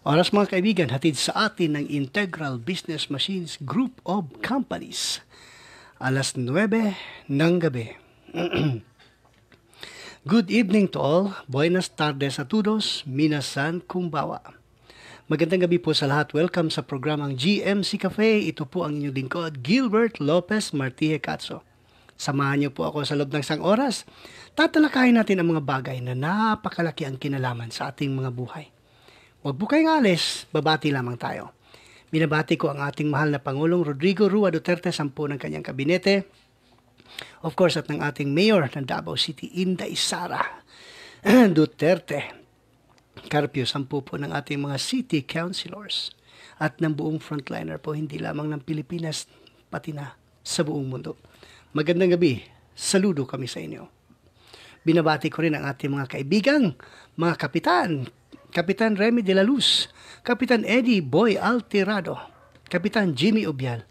Oras mga kaibigan, hatid sa atin ng Integral Business Machines Group of Companies. Alas 9 ng gabi. Good evening to all. Buenas tardes a todos. Minasan kumbawa. Magandang gabi po sa lahat. Welcome sa programang GMC Cafe. Ito po ang inyong lingkod, Gilbert Lopez Martije Katso. Samahan niyo po ako sa loob ng isang oras. Tatalakayin natin ang mga bagay na napakalaki ang kinalaman sa ating mga buhay. Huwag po kayong alis, babati lamang tayo. Binabati ko ang ating mahal na Pangulong Rodrigo Rua Duterte, sampu ng kanyang kabinete. Of course, at ng ating mayor ng Davao City, Inday Sara Duterte. Carpio, sampu po ng ating mga city councilors at ng buong frontliner po, hindi lamang ng Pilipinas, pati na sa buong mundo. Magandang gabi, saludo kami sa inyo. Binabati ko rin ang ating mga kaibigang, mga kapitan, Kapitan Remy de la Luz, Kapitan Eddie Boy Altirado, Kapitan Jimmy Ubial,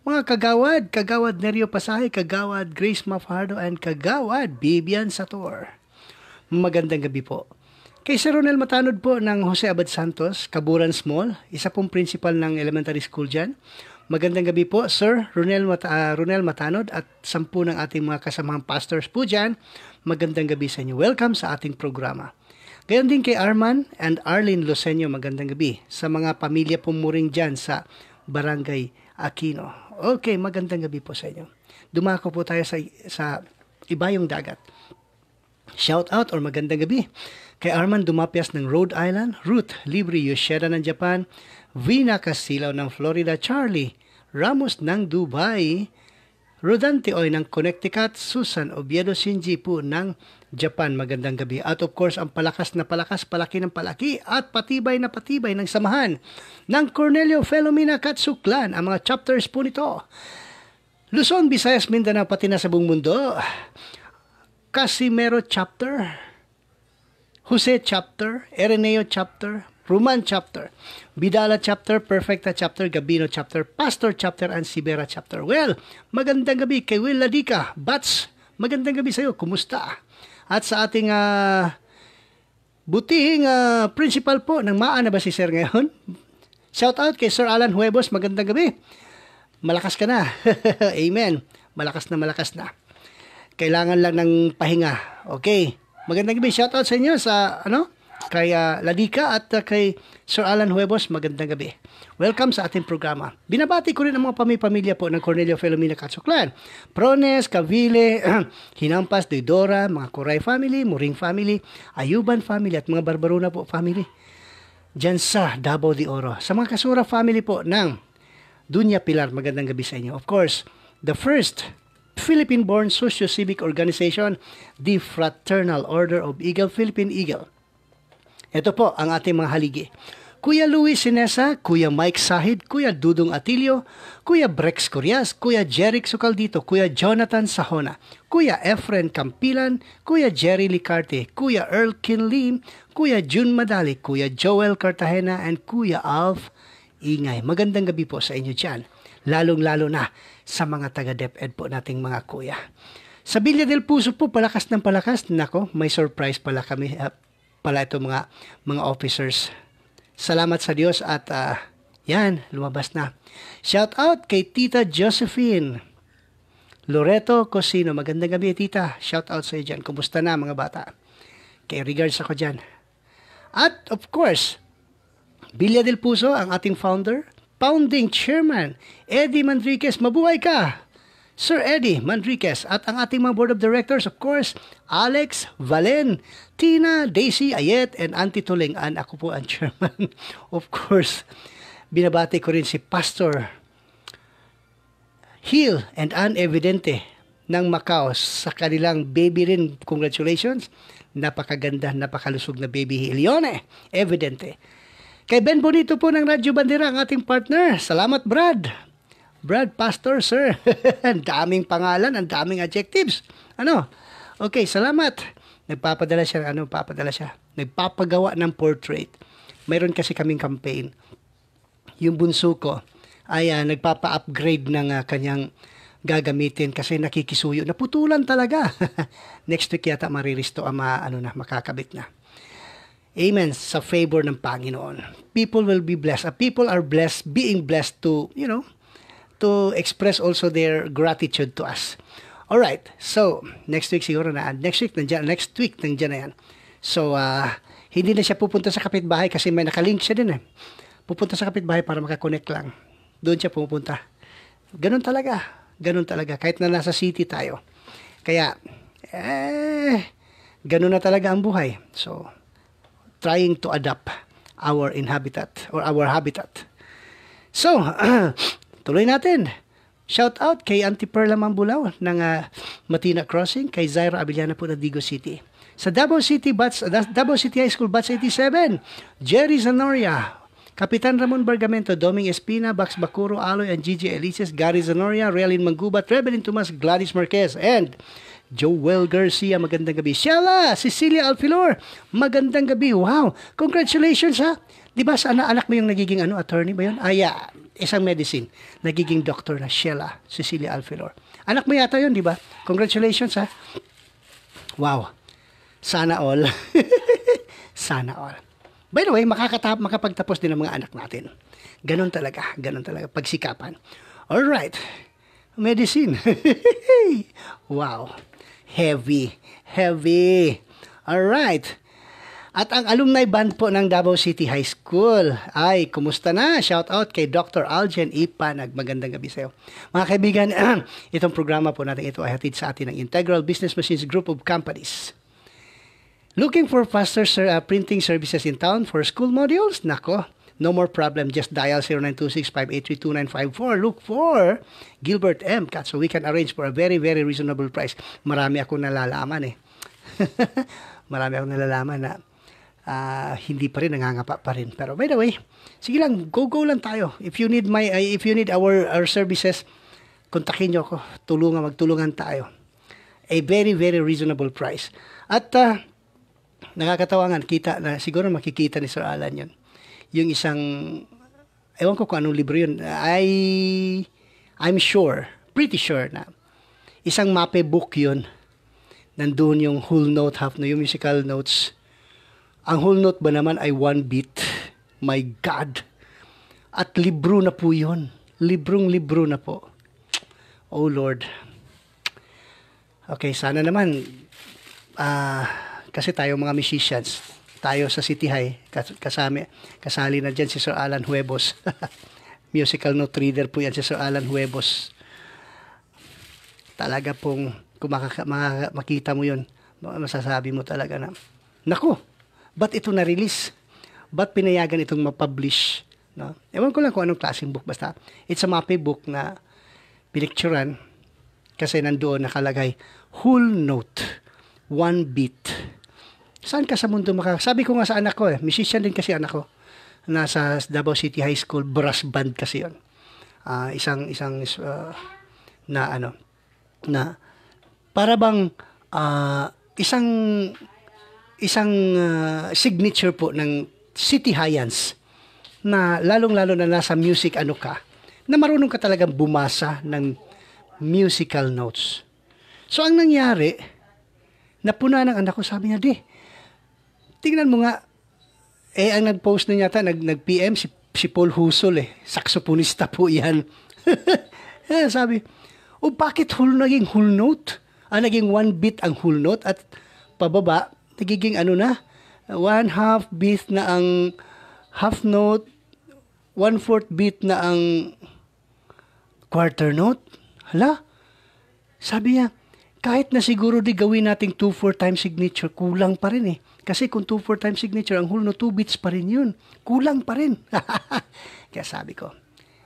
mga kagawad, kagawad Nerio Pasahe, kagawad Grace Mafardo, and kagawad Bibian Sator. Magandang gabi po. Kay Sir Ronel Matanod po ng Jose Abad Santos, Kaburan Small, isa pong principal ng elementary school dyan. Magandang gabi po, Sir Ronel, Mat- uh, Ronel Matanod at sampu ng ating mga kasamang pastors po dyan. Magandang gabi sa inyo. Welcome sa ating programa. Gayon din kay Arman and Arlene Lucenio, magandang gabi. Sa mga pamilya pumuring dyan sa Barangay Aquino. Okay, magandang gabi po sa inyo. Dumako po tayo sa, sa Ibayong Dagat. Shout out or magandang gabi kay Arman Dumapias ng Rhode Island, Ruth Libre Yoshida ng Japan, Vina Casilaw ng Florida, Charlie Ramos ng Dubai, Rodante Oy ng Connecticut, Susan Oviedo Shinji po ng Japan, magandang gabi. At of course, ang palakas na palakas, palaki ng palaki at patibay na patibay ng samahan ng Cornelio Felomina Katsuklan, ang mga chapters po nito. Luzon, Visayas, Mindanao, pati na sa buong mundo. Casimero chapter, Jose chapter, Ereneo chapter, Roman chapter, Bidala chapter, Perfecta chapter, Gabino chapter, Pastor chapter, and Sibera chapter. Well, magandang gabi kay Will Ladika. Bats, magandang gabi sa iyo. Kumusta? At sa ating uh, butihing uh, principal po ng MAA na ba si Sir ngayon? Shout out kay Sir Alan Huevos, magandang gabi. Malakas ka na. Amen. Malakas na malakas na. Kailangan lang ng pahinga. Okay. Magandang gabi. Shout out sa inyo sa ano? Kay uh, Ladika at uh, kay Sir Alan Huevos, magandang gabi. Welcome sa ating programa. Binabati ko rin ang mga pamilya po ng Cornelio Filomena Katsuklan. Prones, Cavile, Hinampas, Deodora, mga Coray family, Muring family, Ayuban family at mga Barbarona po family. Diyan sa Davao de Oro. Sa mga Kasura family po ng Dunya Pilar, magandang gabi sa inyo. Of course, the first Philippine-born socio-civic organization, the Fraternal Order of Eagle, Philippine Eagle. Ito po ang ating mga haligi. Kuya Luis Sinesa, Kuya Mike Sahid, Kuya Dudong Atilio, Kuya Brex Corias, Kuya Jeric Sukaldito, Kuya Jonathan Sahona, Kuya Efren Campilan, Kuya Jerry Licarte, Kuya Earl Kinlim, Kuya June Madali, Kuya Joel Cartagena, and Kuya Alf Ingay. Magandang gabi po sa inyo dyan, lalong-lalo na sa mga taga-DepEd po nating mga kuya. Sa Bilya del Puso po, palakas ng palakas. Nako, may surprise pala kami, uh, pala ito mga, mga officers Salamat sa Diyos at uh, yan, lumabas na. Shout out kay Tita Josephine. Loreto Cosino, magandang gabi tita. Shout out sa iyo dyan. Kumusta na mga bata? Kay regards ako dyan. At of course, Bilya del Puso, ang ating founder, founding chairman, Eddie Manriquez, mabuhay ka! Sir Eddie Manriquez at ang ating mga board of directors, of course, Alex Valen, Tina, Daisy Ayet, and Auntie Tuling. And ako po ang chairman. of course, binabati ko rin si Pastor Hill and Ann Evidente ng Macau sa kanilang baby rin. Congratulations. Napakaganda, napakalusog na baby Hilione. Evidente. Kay Ben Bonito po ng Radyo Bandera, ang ating partner. Salamat, Brad. Brad Pastor, sir. ang daming pangalan, ang daming adjectives. Ano? Okay, salamat. Nagpapadala siya, ano, papadala siya. Nagpapagawa ng portrait. Mayroon kasi kaming campaign. Yung bunso ko ay uh, nagpapa-upgrade ng uh, kanyang gagamitin kasi nakikisuyo. Naputulan talaga. Next week yata mariristo ang uh, ano na, makakabit na. Amen. Sa favor ng Panginoon. People will be blessed. Uh, people are blessed, being blessed to, you know, to express also their gratitude to us. All right. So, next week siguro na. Next week, nandiyan. Next week, nandiyan na yan. So, uh, hindi na siya pupunta sa kapitbahay kasi may nakalink siya din eh. Pupunta sa kapitbahay para makakonect lang. Doon siya pupunta. Ganun talaga. Ganun talaga. Kahit na nasa city tayo. Kaya, eh, ganun na talaga ang buhay. So, trying to adapt our inhabitat or our habitat. So, tuloy natin. Shout out kay Auntie Perla Mambulaw ng uh, Matina Crossing, kay Zaira Abiliana po ng Digo City. Sa Davao City Bats, Davao City High School Bats 87, Jerry Zanoria, Kapitan Ramon Bargamento, Doming Espina, Bax Bakuro, Aloy, and Gigi Elices, Gary Zanoria, Realin Mangubat, Rebelin Tomas, Gladys Marquez, and Joel Garcia, magandang gabi. Sheila, Cecilia Alfilor, magandang gabi. Wow, congratulations ha. Di ba sa anak mo yung nagiging ano, attorney ba yun? Ah, yeah, isang medicine. Nagiging doctor na Sheila, Cecilia Alfilor. Anak mo yata yun, di ba? Congratulations ha. Wow. Sana all. Sana all. By the way, makakatap, makapagtapos din ang mga anak natin. Ganon talaga, ganon talaga, pagsikapan. Alright, medicine. wow. Heavy. Heavy. Alright. At ang alumni band po ng Davao City High School ay kumusta na? Shout out kay Dr. Aljen Ipa. Nagmagandang gabi sa iyo. Mga kaibigan, itong programa po natin ito ay hatid sa atin ng Integral Business Machines Group of Companies. Looking for faster sir, uh, printing services in town for school modules? Nako, no more problem. Just dial 0926-583-2954. Look for Gilbert M. Cat so we can arrange for a very, very reasonable price. Marami ako nalalaman eh. Marami ako nalalaman na uh, hindi pa rin, nangangapa pa rin. Pero by the way, sige lang, go-go lang tayo. If you need my, uh, if you need our, our services, kontakin nyo ako. Tulungan, magtulungan tayo. A very, very reasonable price. At uh, nakakatawa nga, kita na, siguro makikita ni Sir Alan yun yung isang, ewan ko kung anong libro yun, I, I'm sure, pretty sure na, isang mape book yun, nandun yung whole note, half na yung musical notes. Ang whole note ba naman ay one beat? My God! At libro na po yun. Librong-libro na po. Oh Lord. Okay, sana naman, uh, kasi tayo mga musicians, tayo sa City High, kasami, kasali na dyan si Sir Alan Huevos. Musical note reader po yan si Sir Alan Huevos. Talaga pong, kung makaka, makita mo yun, masasabi mo talaga na, nako, ba't ito na-release? Ba't pinayagan itong ma-publish? No? Ewan ko lang kung anong klaseng book. Basta, it's a mape book na pinicturan kasi nandoon nakalagay, whole note, one beat, Saan ka sa mundo maka... Sabi ko nga sa anak ko eh, musician din kasi anak ko. Nasa Davao City High School, brass band kasi yon. Uh, ah, isang isang uh, na ano na para bang uh, isang isang uh, signature po ng City Highans na lalong-lalo na nasa music ano ka na marunong ka talagang bumasa ng musical notes. So ang nangyari, napuna ng anak ko, sabi niya, di, tingnan mo nga, eh, ang nag-post na yata, nag, nag-PM si, si Paul Husol eh. Saxophonista po yan. eh, sabi, o oh, bakit whole naging whole note? Ah, naging one beat ang whole note at pababa, nagiging ano na, one half beat na ang half note, one fourth beat na ang quarter note. Hala, sabi niya, kahit na siguro di gawin nating 2-4 time signature, kulang pa rin eh. Kasi kung 2-4 time signature, ang whole no 2 beats pa rin yun. Kulang pa rin. Kaya sabi ko,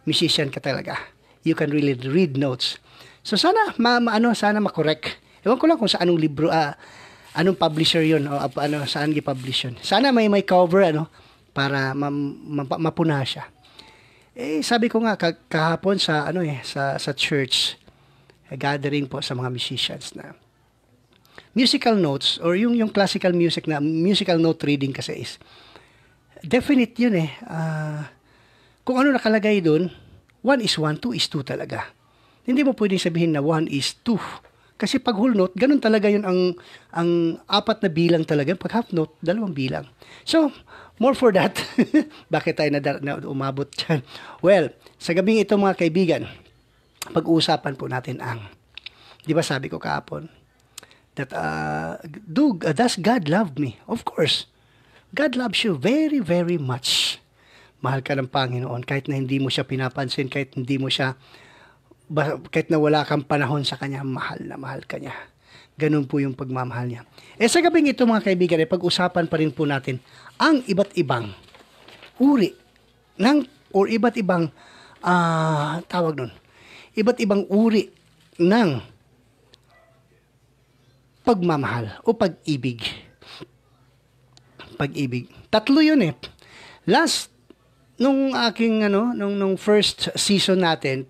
musician ka talaga. You can really read notes. So sana, ma ano, sana makorek. Ewan ko lang kung sa anong libro, ah, anong publisher yun, o ano, saan gi-publish yun. Sana may may cover, ano, para ma, ma, mapuna siya. Eh, sabi ko nga, kahapon sa, ano eh, sa, sa church, gathering po sa mga musicians na musical notes or yung yung classical music na musical note reading kasi is definite yun eh. Uh, kung ano nakalagay doon, 1 is 1, 2 is 2 talaga. Hindi mo pwedeng sabihin na 1 is 2 Kasi pag whole note, ganun talaga yun ang, ang apat na bilang talaga. Pag half note, dalawang bilang. So, more for that. Bakit tayo na, na umabot dyan? Well, sa gabing ito mga kaibigan, pag-uusapan po natin ang, di ba sabi ko kahapon, that, uh, do, uh, does God love me? Of course. God loves you very, very much. Mahal ka ng Panginoon kahit na hindi mo siya pinapansin, kahit hindi mo siya kahit na wala kang panahon sa kanya, mahal na mahal ka niya. Ganun po yung pagmamahal niya. Eh sa gabing ito mga kaibigan, eh, pag-usapan pa rin po natin ang iba't ibang uri ng or iba't ibang uh, tawag nun, iba't ibang uri ng pagmamahal o pag-ibig. Pag-ibig. Tatlo yun eh. Last, nung aking, ano, nung, nung first season natin,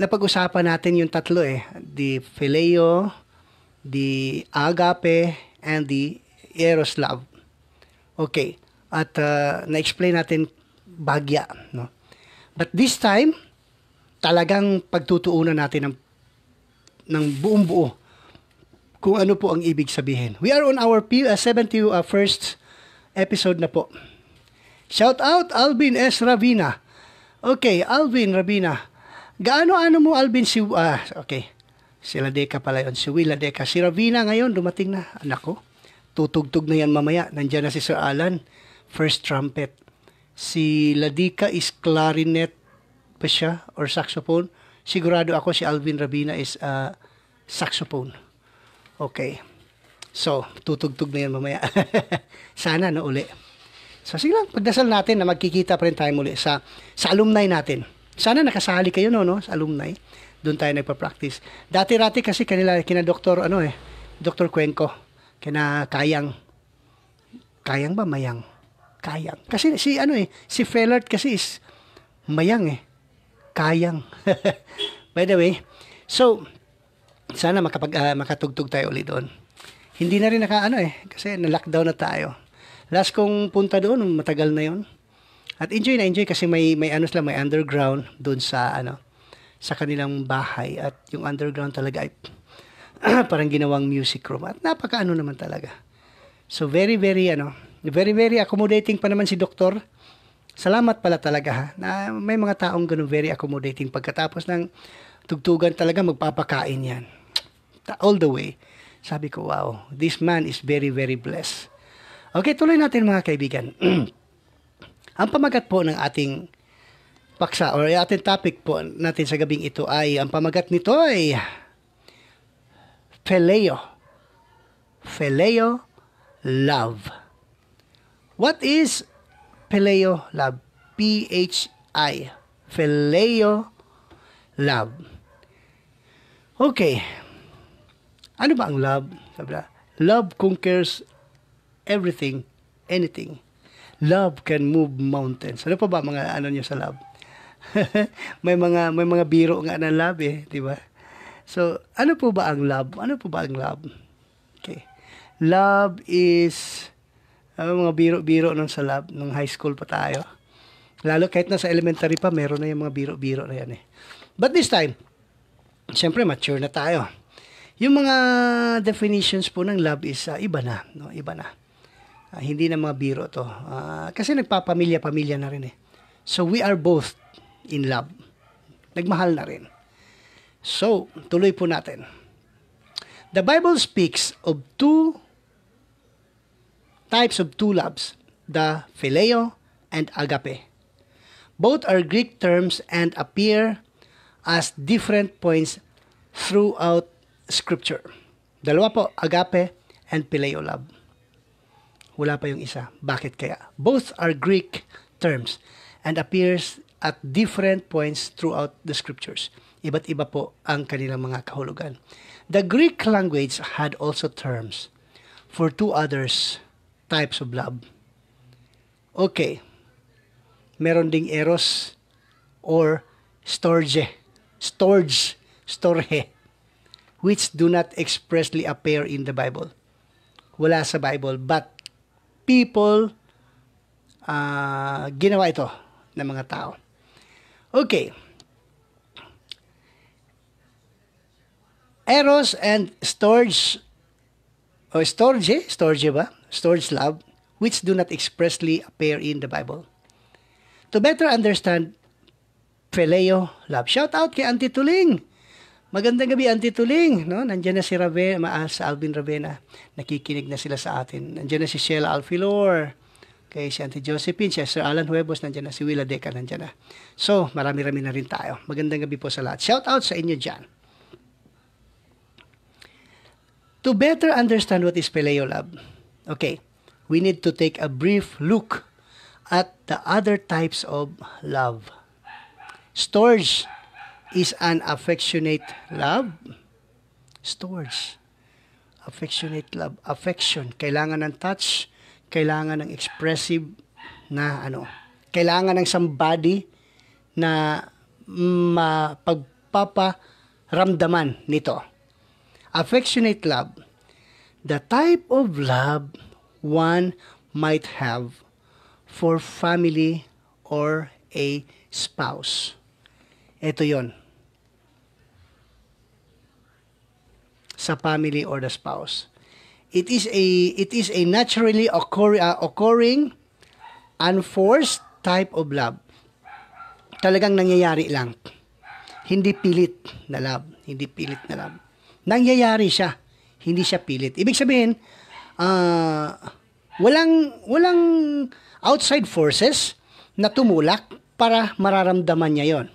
napag-usapan natin yung tatlo eh. The Phileo, the Agape, and the Eros Love. Okay. At uh, na-explain natin bagya. No? But this time, talagang pagtutuunan natin ng, ng buong buo kung ano po ang ibig sabihin. We are on our P- uh, 71st episode na po. Shout out Alvin S. Ravina. Okay, Alvin Ravina. Gaano ano mo Alvin si ah, okay. Sila Deka pala yun. Si Willa Deka. Si Ravina ngayon dumating na. Anak ko. Tutugtog na yan mamaya. Nandiyan na si Sir Alan. First trumpet. Si Ladika is clarinet pa siya or saxophone. Sigurado ako si Alvin Ravina is uh, saxophone. Okay. So, tutugtog na yan mamaya. Sana na uli. So, sige lang, pagdasal natin na magkikita pa rin tayo muli sa, sa alumni natin. Sana nakasali kayo no, no sa alumni. Doon tayo nagpa-practice. Dati-rati kasi kanila kina Dr. ano eh, Dr. Cuenco, kina Kayang. Kayang ba mayang? Kayang. Kasi si ano eh, si Fellert kasi is mayang eh. Kayang. By the way, so sana makapag uh, makatugtog tayo ulit doon. Hindi na rin naka ano eh, kasi na-lockdown na tayo. Last kong punta doon, matagal na 'yon. At enjoy na enjoy kasi may may ano sila, may underground doon sa ano sa kanilang bahay at yung underground talaga ay parang ginawang music room at napakaano naman talaga. So very very ano, very very accommodating pa naman si doktor. Salamat pala talaga ha, na may mga taong ganun very accommodating pagkatapos ng tugtugan talaga magpapakain yan. All the way. Sabi ko, wow, this man is very very blessed. Okay, tuloy natin mga kaibigan. Ang pamagat po ng ating paksa or ating topic po natin sa gabing ito ay, ang pamagat nito ay Phileo. Phileo love. What is Phileo love? P-H-I. Phileo love. Okay. Ano ba ang love? Sabi na, love conquers everything, anything. Love can move mountains. Ano pa ba mga ano niyo sa love? may mga may mga biro nga na love eh, di ba? So, ano po ba ang love? Ano po ba ang love? Okay. Love is uh, mga biro-biro nung sa love, nung high school pa tayo. Lalo kahit na sa elementary pa, meron na yung mga biro-biro na yan eh. But this time, siyempre mature na tayo. Yung mga definitions po ng love is uh, iba na, no? Iba na. Uh, hindi na mga biro to. Uh, kasi nagpapamilya-pamilya na rin eh. So we are both in love. Nagmahal na rin. So, tuloy po natin. The Bible speaks of two types of two loves, the phileo and agape. Both are Greek terms and appear as different points throughout Scripture. Dalawa po, agape and phileo love. Wala pa yung isa. Bakit kaya? Both are Greek terms and appears at different points throughout the scriptures. Iba't iba po ang kanilang mga kahulugan. The Greek language had also terms for two others types of love. Okay. Meron ding eros or storge. Storge. Storge. Which do not expressly appear in the Bible. Wala sa Bible. But people uh, ginawa ito ng mga tao. Okay. Eros and storge, o storge, storge ba? Storge love, which do not expressly appear in the Bible. To better understand Phileo love. Shout out kay Auntie Tuling. Magandang gabi, Auntie Tuling. No? Nandiyan na si Raven, maas sa Alvin Ravena. Nakikinig na sila sa atin. Nandiyan na si Sheila Alfilor. Kay si Auntie Josephine, si Sir Alan Huevos, nandiyan na si Willa Deca, nandiyan na. So, marami-rami na rin tayo. Magandang gabi po sa lahat. Shout out sa inyo dyan. To better understand what is Paleolab, okay, we need to take a brief look at the other types of love. Storge is an affectionate love. Storge. Affectionate love. Affection. Kailangan ng touch. Kailangan ng expressive na ano. Kailangan ng somebody na mapagpaparamdaman nito affectionate love, the type of love one might have for family or a spouse. Ito yon sa family or the spouse. It is a it is a naturally occur, uh, occurring unforced type of love. Talagang nangyayari lang. Hindi pilit na love, hindi pilit na love nangyayari siya. Hindi siya pilit. Ibig sabihin, uh, walang, walang outside forces na tumulak para mararamdaman niya yon.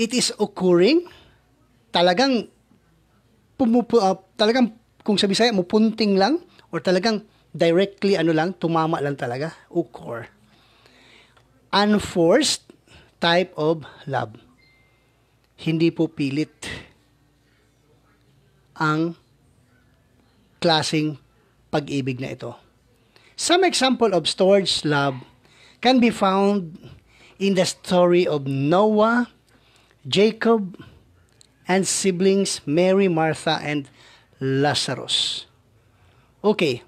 It is occurring, talagang, pumupu, uh, talagang, kung sabi sa'yo, mupunting lang, or talagang directly, ano lang, tumama lang talaga, occur. Unforced type of love. Hindi po pilit ang klasing pag-ibig na ito. Some example of storge love can be found in the story of Noah, Jacob, and siblings Mary, Martha, and Lazarus. Okay,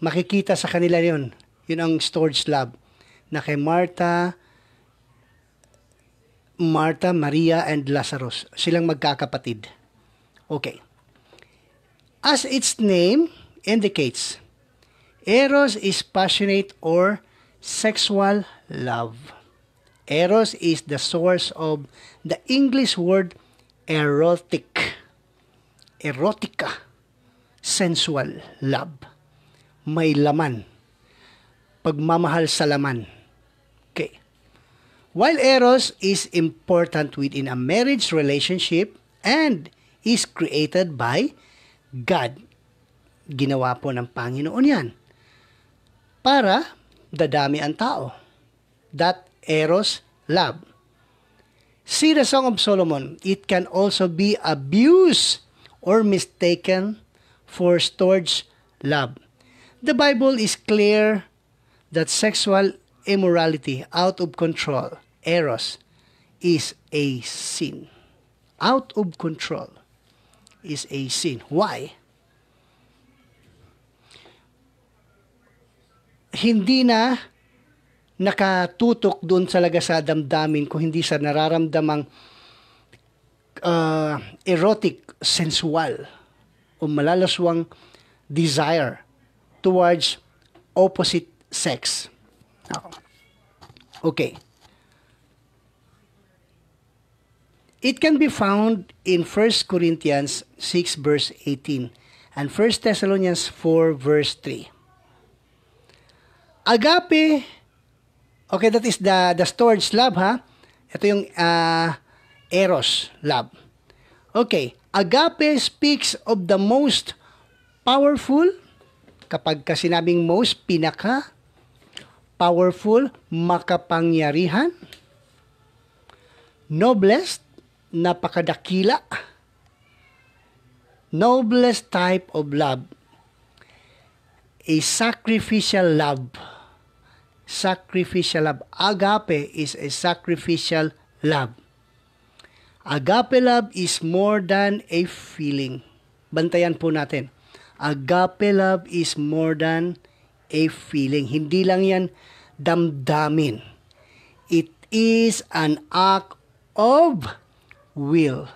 makikita sa kanila yon. Yun ang storge love na kay Martha, Martha, Maria, and Lazarus. Silang magkakapatid. Okay. As its name indicates, Eros is passionate or sexual love. Eros is the source of the English word erotic. Erotica. Sensual love. May laman. Pagmamahal sa laman. Okay. While Eros is important within a marriage relationship and is created by God. Ginawa po ng Panginoon yan. Para dadami ang tao. That eros love. See the Song of Solomon. It can also be abused or mistaken for storge love. The Bible is clear that sexual immorality out of control, eros, is a sin. Out of control is a sin. Why? Hindi na nakatutok doon talaga sa damdamin ko, hindi sa nararamdamang uh, erotic, sensual, o malalaswang desire towards opposite sex. Okay. It can be found in 1 Corinthians 6 verse 18 and 1 Thessalonians 4 verse 3. Agape, okay, that is the, the storage love, ha? Ito yung uh, eros love. Okay, agape speaks of the most powerful, kapag ka sinabing most, pinaka, powerful, makapangyarihan, noblest, napakadakila. Noblest type of love. A sacrificial love. Sacrificial love. Agape is a sacrificial love. Agape love is more than a feeling. Bantayan po natin. Agape love is more than a feeling. Hindi lang yan damdamin. It is an act of will.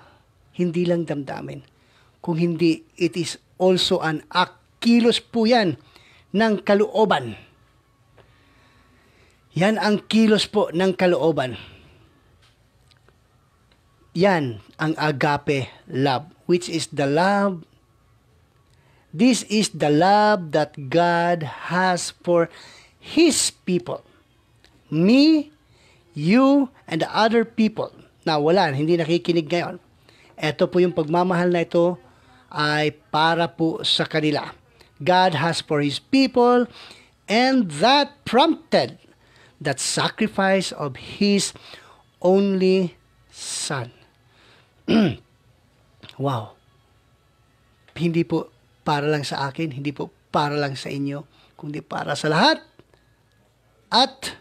hindi lang damdamin. Kung hindi, it is also an act. Kilos po yan ng kalooban. Yan ang kilos po ng kalooban. Yan ang agape love, which is the love This is the love that God has for His people. Me, you, and the other people. Na wala, hindi nakikinig ngayon. Ito po yung pagmamahal na ito ay para po sa kanila. God has for His people and that prompted that sacrifice of His only Son. wow. Hindi po para lang sa akin, hindi po para lang sa inyo, kundi para sa lahat. At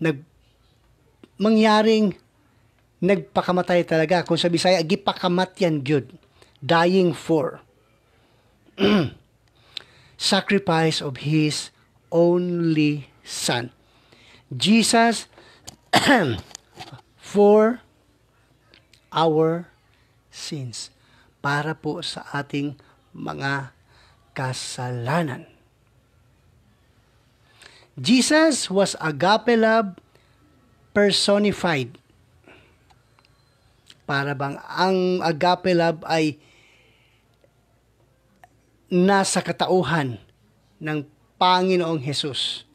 nag mangyaring nagpakamatay talaga. Kung sa Bisaya, gipakamatyan gyud. Dying for. Sacrifice of His only Son. Jesus for our sins para po sa ating mga kasalanan. Jesus was agape love personified. Para bang ang agape love ay nasa katauhan ng Panginoong Hesus.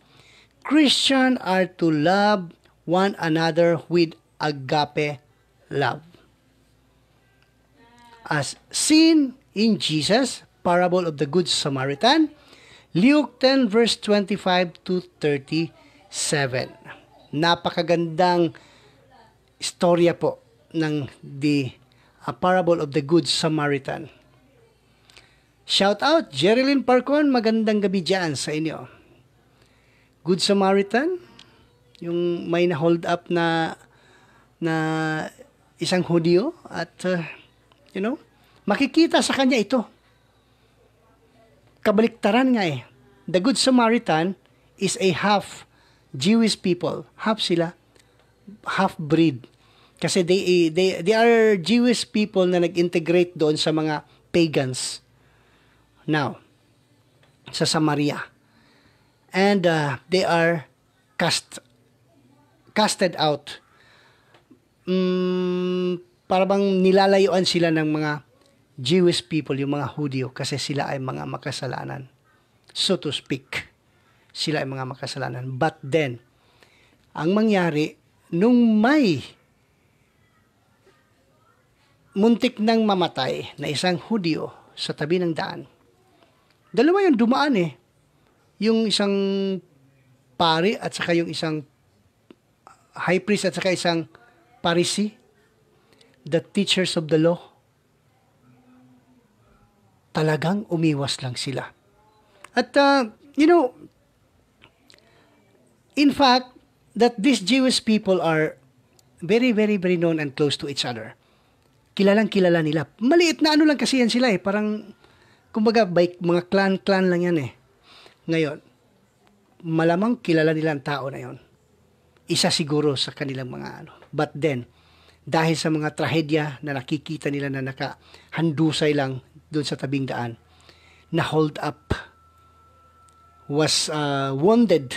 Christian are to love one another with agape love as seen in Jesus, parable of the Good Samaritan, Luke 10 verse 25 to 37. Napakagandang istorya po ng the a parable of the Good Samaritan. Shout out, Jerilyn Parcon, magandang gabi dyan sa inyo. Good Samaritan, yung may na-hold up na na isang Hudyo at uh, You know? Makikita sa kanya ito. Kabaliktaran nga eh. The Good Samaritan is a half Jewish people. Half sila. Half breed. Kasi they, they, they are Jewish people na nag-integrate doon sa mga pagans. Now, sa Samaria. And uh, they are cast casted out. Mm, para bang nilalayuan sila ng mga Jewish people, yung mga Hudyo, kasi sila ay mga makasalanan. So to speak, sila ay mga makasalanan. But then, ang mangyari, nung may muntik nang mamatay na isang Hudyo sa tabi ng daan, dalawa yung dumaan eh. Yung isang pari at saka yung isang high priest at saka isang parisi the teachers of the law, talagang umiwas lang sila. At, uh, you know, in fact, that these Jewish people are very, very, very known and close to each other. Kilalang kilala nila. Maliit na ano lang kasi yan sila eh. Parang, kumbaga, by, mga clan-clan lang yan eh. Ngayon, malamang kilala nila ang tao na yon. Isa siguro sa kanilang mga ano. But then, dahil sa mga trahedya na nakikita nila na nakahandusay lang doon sa tabing daan, na hold up, was uh, wounded,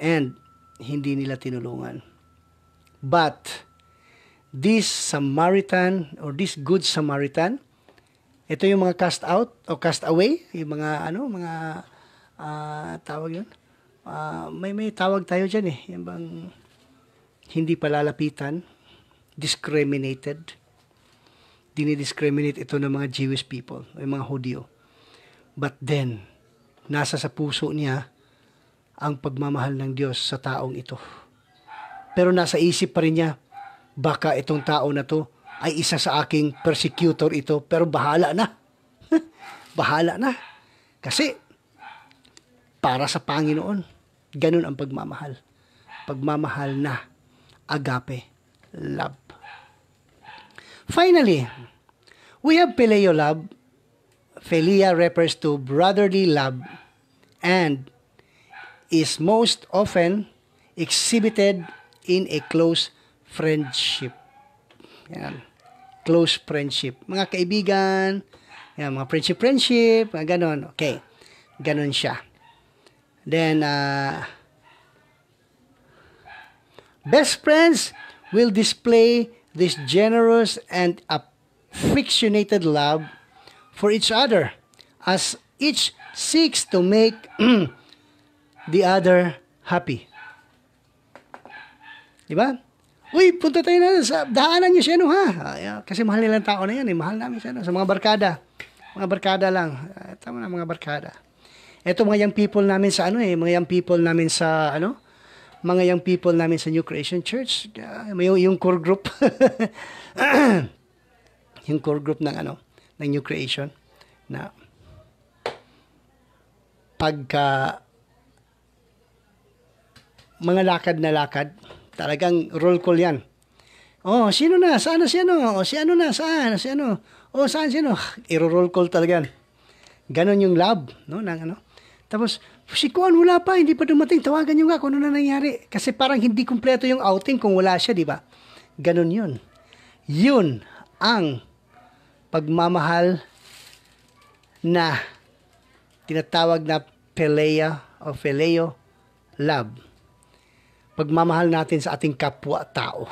and hindi nila tinulungan. But, this Samaritan, or this good Samaritan, ito yung mga cast out, o cast away, yung mga, ano, mga, uh, tawag yun, uh, may may tawag tayo dyan eh, yung bang, hindi palalapitan, discriminated. Dinidiscriminate ito ng mga Jewish people, yung mga Hudyo. But then, nasa sa puso niya ang pagmamahal ng Diyos sa taong ito. Pero nasa isip pa rin niya, baka itong tao na to ay isa sa aking persecutor ito, pero bahala na. bahala na. Kasi, para sa Panginoon, ganun ang pagmamahal. Pagmamahal na agape love. Finally, we have phileo love. Philia refers to brotherly love and is most often exhibited in a close friendship. Yan. Close friendship. Mga kaibigan, yan, mga friendship-friendship, mga ganon. Okay. Ganon siya. Then, uh, best friends will display this generous and affectionated love for each other as each seeks to make the other happy. Diba? Uy, punta tayo na sa daanan niyo siya, no, ha? Uh, kasi mahal nilang tao na yan, eh. Mahal namin siya, no? Sa mga barkada. Mga barkada lang. Uh, tama na, mga barkada. Ito, mga young people namin sa ano, eh. Mga young people namin sa, ano? Mga young people namin sa New Creation Church. Uh, yung, yung core group. yung core group ng, ano, ng New Creation. Na, pagka, mga lakad na lakad, Talagang roll call yan. Oh, sino na? Saan na si ano? O, si ano na? Saan? Si ano? Oh, saan si ano? Iro-roll call talaga. Ganon yung lab, no? Nang ano. Tapos, si Kuan wala pa, hindi pa dumating. Tawagan nyo nga kung ano na nangyari. Kasi parang hindi kumpleto yung outing kung wala siya, di ba? Ganon yun. Yun ang pagmamahal na tinatawag na Pelea o Phileo love pagmamahal natin sa ating kapwa-tao.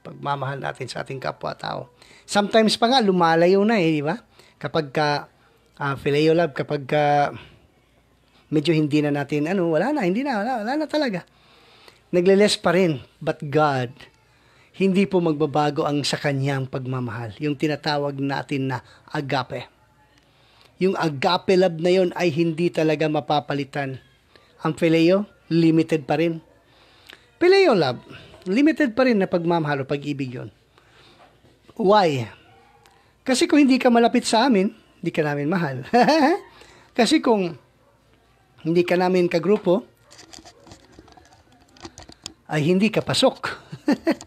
Pagmamahal natin sa ating kapwa-tao. Sometimes pa nga, lumalayo na eh, di ba? Kapag ka, uh, phileo love, kapag ka, medyo hindi na natin, ano, wala na, hindi na, wala, wala na talaga. Nagleles pa rin, but God, hindi po magbabago ang sa kanyang pagmamahal. Yung tinatawag natin na agape. Yung agape love na yon ay hindi talaga mapapalitan. Ang phileo, limited pa rin. Pileo love, limited pa rin na pagmamahal o pag-ibig yon. Why? Kasi kung hindi ka malapit sa amin, hindi ka namin mahal. Kasi kung hindi ka namin kagrupo, ay hindi ka pasok.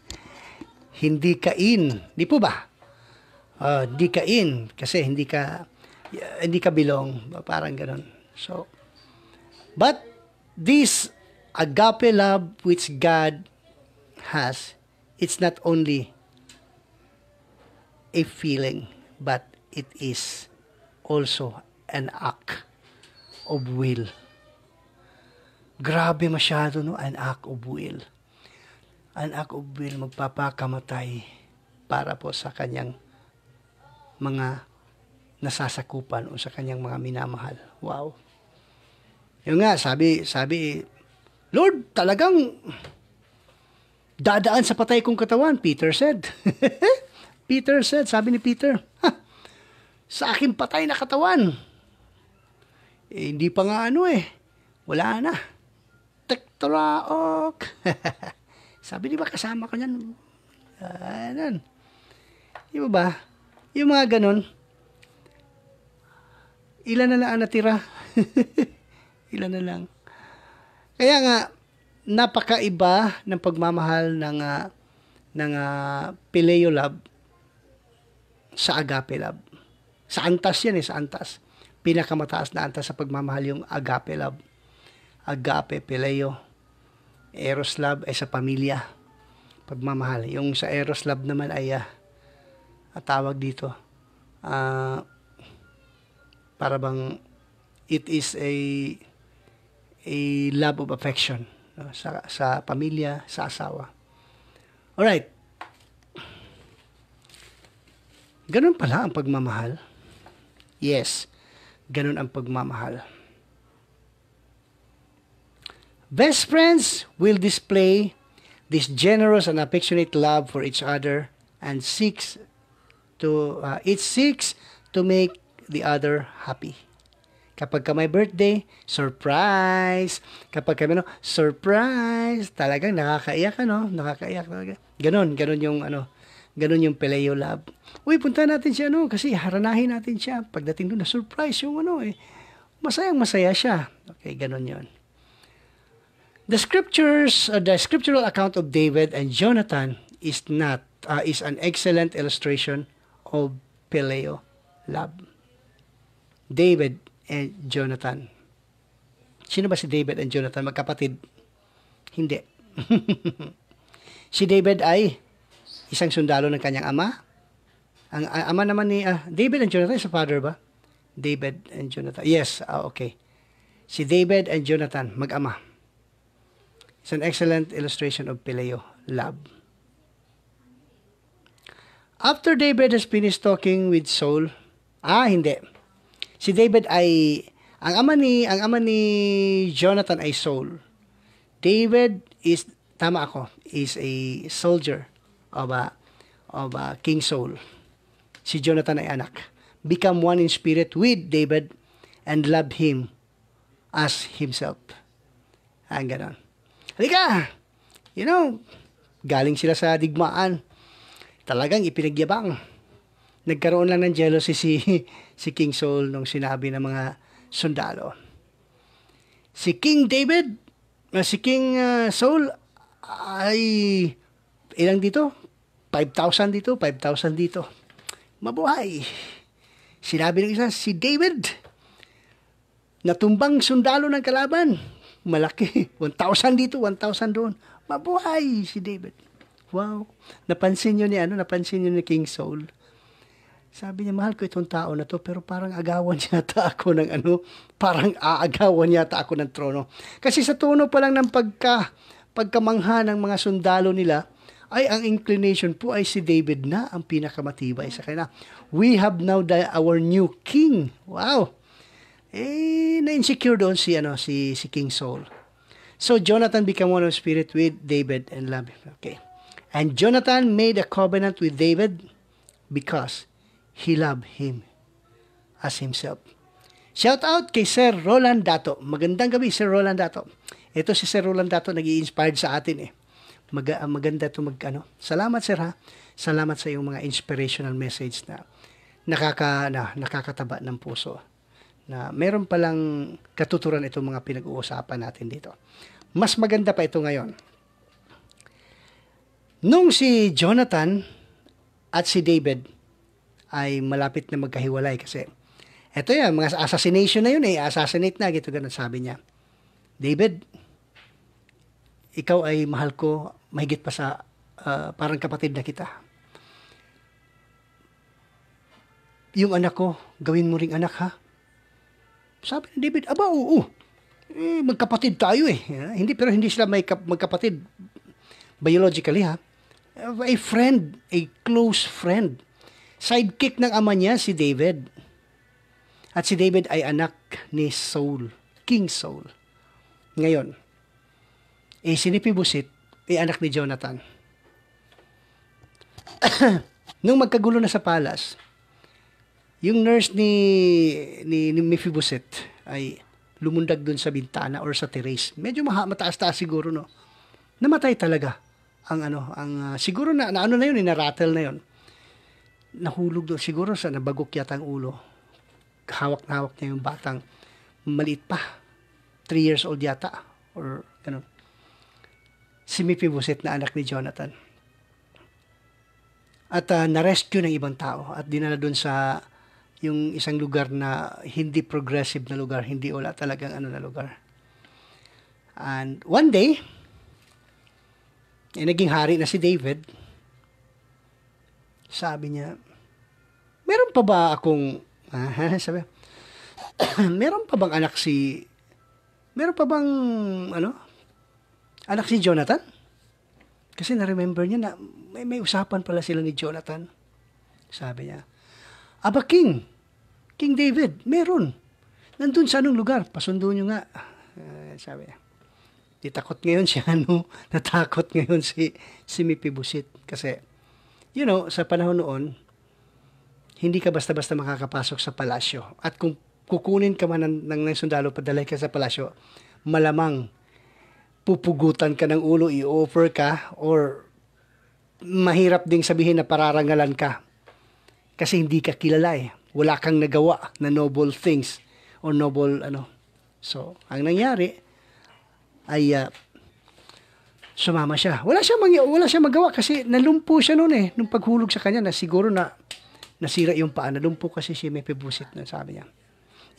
hindi ka in. Di po ba? Uh, hindi ka in kasi hindi ka hindi ka belong. Parang ganun. So, but this agape love which God has, it's not only a feeling, but it is also an act of will. Grabe masyado, no? An act of will. An act of will, magpapakamatay para po sa kanyang mga nasasakupan o sa kanyang mga minamahal. Wow. Yung nga, sabi, sabi, Lord, talagang dadaan sa patay kong katawan, Peter said. Peter said, sabi ni Peter, sa akin patay na katawan. Eh, hindi pa nga ano eh, wala na. Tektolaok. sabi di ba kasama ko niyan? Anan. Di ba ba? Yung mga ganun, ilan na lang ang natira? ilan na lang. Kaya nga napakaiba ng pagmamahal ng uh, ng uh, Pileo love sa agape love. Sa antas yan eh, sa antas. Pinakamataas na antas sa pagmamahal yung agape love. Agape, Pileo. Eros love ay sa pamilya. Pagmamahal. Yung sa Eros love naman ay uh, tawag dito. Uh, para bang it is a a love of affection no? sa, sa pamilya, sa asawa. Alright. Ganun pala ang pagmamahal. Yes, ganun ang pagmamahal. Best friends will display this generous and affectionate love for each other and seeks to uh, it seeks to make the other happy. Kapag ka may birthday, surprise. Kapag kami, no, surprise. Talagang nakakaiyak, ano? Nakakaiyak talaga. Ganon, ganon yung, ano, ganon yung Peleo Lab. Uy, punta natin siya, ano, kasi haranahin natin siya. Pagdating doon, na surprise yung, ano, eh. Masayang masaya siya. Okay, ganon yon. The scriptures, uh, the scriptural account of David and Jonathan is not, uh, is an excellent illustration of Peleo Lab. David and Jonathan. Sino ba si David and Jonathan? Magkapatid? Hindi. si David ay isang sundalo ng kanyang ama. Ang ang ama naman ni ah, David and Jonathan sa father ba? David and Jonathan. Yes, ah, okay. Si David and Jonathan, mag-ama. It's an excellent illustration of Pileo, love. After David has finished talking with Saul, ah, hindi. Si David ay, ang ama ni, ang ama ni Jonathan ay Saul. David is, tama ako, is a soldier of a, of a King Saul. Si Jonathan ay anak. Become one in spirit with David and love him as himself. Ang ganon. Halika! You know, galing sila sa digmaan talagang ipinagyabang. Nagkaroon lang ng jealousy si, si King Saul nung sinabi ng mga sundalo. Si King David, uh, si King uh, Saul ay ilang dito? 5,000 dito, 5,000 dito. Mabuhay. Sinabi ng isa, si David, natumbang sundalo ng kalaban. Malaki. 1,000 dito, 1,000 doon. Mabuhay si David. Wow. Napansin niyo ni ano, napansin niyo ni King Saul. Sabi niya, mahal ko itong tao na to, pero parang agawan yata ako ng ano, parang aagawan yata ako ng trono. Kasi sa tono pa lang ng pagka, pagkamangha ng mga sundalo nila, ay ang inclination po ay si David na ang pinakamatibay sa kanya. We have now the, our new king. Wow! Eh, na-insecure doon si, ano, si, si King Saul. So, Jonathan became one of spirit with David and love. Okay. And Jonathan made a covenant with David because he loved him as himself. Shout out kay Sir Roland Dato. Magandang gabi, Sir Roland Dato. Ito si Sir Roland Dato nag inspired sa atin eh. Mag, uh, maganda to mag ano. Salamat sir ha. Salamat sa iyong mga inspirational message na nakaka na, nakakataba ng puso. Na meron palang katuturan itong mga pinag-uusapan natin dito. Mas maganda pa ito ngayon Nung si Jonathan at si David ay malapit na magkahiwalay kasi eto yan, mga assassination na yun eh, assassinate na, gito ganun sabi niya. David, ikaw ay mahal ko mahigit pa sa uh, parang kapatid na kita. Yung anak ko, gawin mo ring anak ha. Sabi ni David, aba oo, eh, magkapatid tayo eh. Hindi, pero hindi sila may magkapatid biologically ha a friend, a close friend. Sidekick ng ama niya si David. At si David ay anak ni Saul, King Saul. Ngayon, eh si Nipibusit ay anak ni Jonathan. Nung magkagulo na sa palas, yung nurse ni, ni, ni Mephibosheth ay lumundag dun sa bintana or sa terrace. Medyo maha, mataas-taas siguro, no? Namatay talaga ang ano, ang uh, siguro na, na ano na yun, inarattle na yun. Nahulog doon siguro sa nabagok yata ang ulo. Hawak na hawak niya yung batang maliit pa. 3 years old yata or ganun. Si Mephibosheth na anak ni Jonathan. At uh, na-rescue ng ibang tao at dinala doon sa yung isang lugar na hindi progressive na lugar, hindi wala talagang ano na lugar. And one day, eh, naging hari na si David, sabi niya, meron pa ba akong, ah, sabi, meron pa bang anak si, meron pa bang, ano, anak si Jonathan? Kasi na-remember niya na may, may usapan pala sila ni Jonathan. Sabi niya, Aba King, King David, meron. Nandun sa anong lugar? Pasundo niyo nga. Uh, sabi niya. Di takot ngayon si ano, natakot ngayon si, si Mipibusit. Kasi, you know, sa panahon noon, hindi ka basta-basta makakapasok sa palasyo. At kung kukunin ka man ng, ng, sundalo, padalay ka sa palasyo, malamang pupugutan ka ng ulo, i-offer ka, or mahirap ding sabihin na pararangalan ka. Kasi hindi ka kilala eh. Wala kang nagawa na noble things or noble ano. So, ang nangyari, ay uh, sumama siya. Wala siya mang, wala siya magawa kasi nalumpo siya noon eh nung paghulog sa kanya na siguro na nasira yung paa. Nalumpo kasi si Mephibosheth na sabi niya.